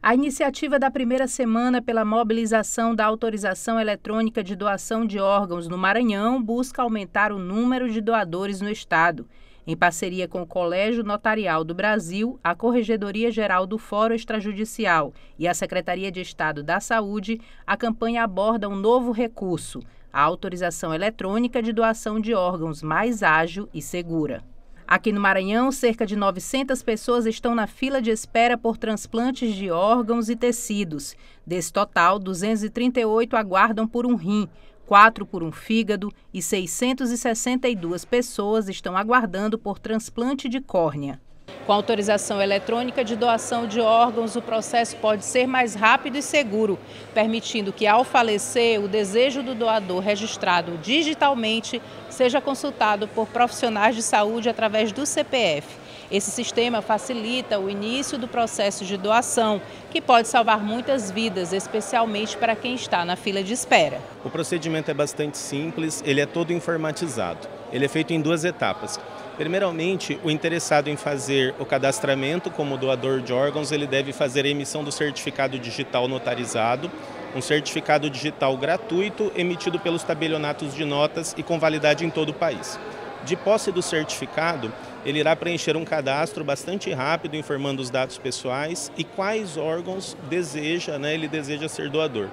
A iniciativa da primeira semana pela mobilização da autorização eletrônica de doação de órgãos no Maranhão busca aumentar o número de doadores no estado. Em parceria com o Colégio Notarial do Brasil, a Corregedoria Geral do Fórum Extrajudicial e a Secretaria de Estado da Saúde, a campanha aborda um novo recurso, a autorização eletrônica de doação de órgãos mais ágil e segura. Aqui no Maranhão, cerca de 900 pessoas estão na fila de espera por transplantes de órgãos e tecidos. Desse total, 238 aguardam por um rim, quatro por um fígado e 662 pessoas estão aguardando por transplante de córnea. Com autorização eletrônica de doação de órgãos, o processo pode ser mais rápido e seguro, permitindo que, ao falecer, o desejo do doador registrado digitalmente seja consultado por profissionais de saúde através do CPF. Esse sistema facilita o início do processo de doação, que pode salvar muitas vidas, especialmente para quem está na fila de espera. O procedimento é bastante simples, ele é todo informatizado. Ele é feito em duas etapas. Primeiramente, o interessado em fazer o cadastramento como doador de órgãos, ele deve fazer a emissão do certificado digital notarizado, um certificado digital gratuito emitido pelos tabelionatos de notas e com validade em todo o país. De posse do certificado, ele irá preencher um cadastro bastante rápido informando os dados pessoais e quais órgãos deseja, né, ele deseja ser doador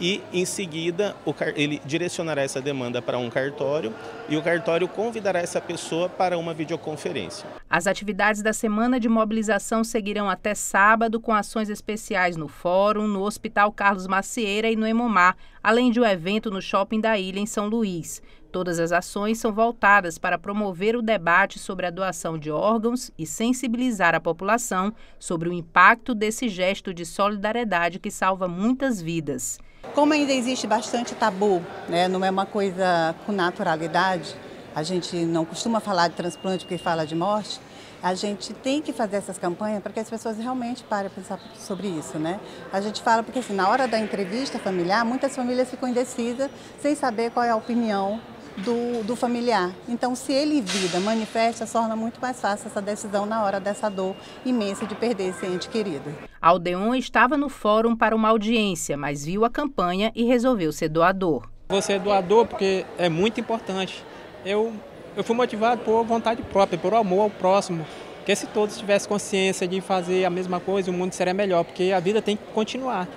e, em seguida, ele direcionará essa demanda para um cartório e o cartório convidará essa pessoa para uma videoconferência. As atividades da semana de mobilização seguirão até sábado, com ações especiais no Fórum, no Hospital Carlos Macieira e no Emomar, além de um evento no Shopping da Ilha, em São Luís. Todas as ações são voltadas para promover o debate sobre a doação de órgãos e sensibilizar a população sobre o impacto desse gesto de solidariedade que salva muitas vidas. Como ainda existe bastante tabu, né, não é uma coisa com naturalidade, a gente não costuma falar de transplante porque fala de morte, a gente tem que fazer essas campanhas para que as pessoas realmente parem a pensar sobre isso, né? A gente fala porque assim, na hora da entrevista familiar, muitas famílias ficam indecisas sem saber qual é a opinião do, do familiar. Então, se ele vida manifesta, torna muito mais fácil essa decisão na hora dessa dor imensa de perder esse ente querido. Aldeon estava no fórum para uma audiência, mas viu a campanha e resolveu ser doador. Você é doador porque é muito importante. Eu, eu fui motivado por vontade própria, por amor ao próximo. Porque se todos tivessem consciência de fazer a mesma coisa, o mundo seria melhor, porque a vida tem que continuar.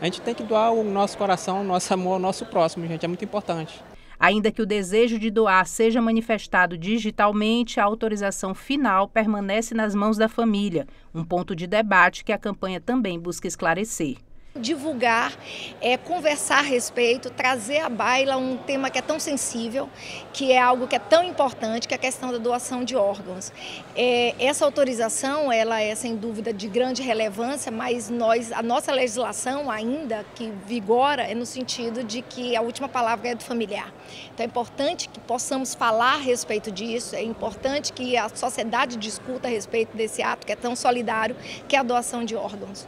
A gente tem que doar o nosso coração, o nosso amor ao nosso próximo, gente, é muito importante. Ainda que o desejo de doar seja manifestado digitalmente, a autorização final permanece nas mãos da família, um ponto de debate que a campanha também busca esclarecer divulgar, é, conversar a respeito, trazer à baila um tema que é tão sensível, que é algo que é tão importante, que é a questão da doação de órgãos. É, essa autorização, ela é sem dúvida de grande relevância, mas nós, a nossa legislação ainda que vigora é no sentido de que a última palavra é do familiar. Então é importante que possamos falar a respeito disso, é importante que a sociedade discuta a respeito desse ato que é tão solidário, que é a doação de órgãos.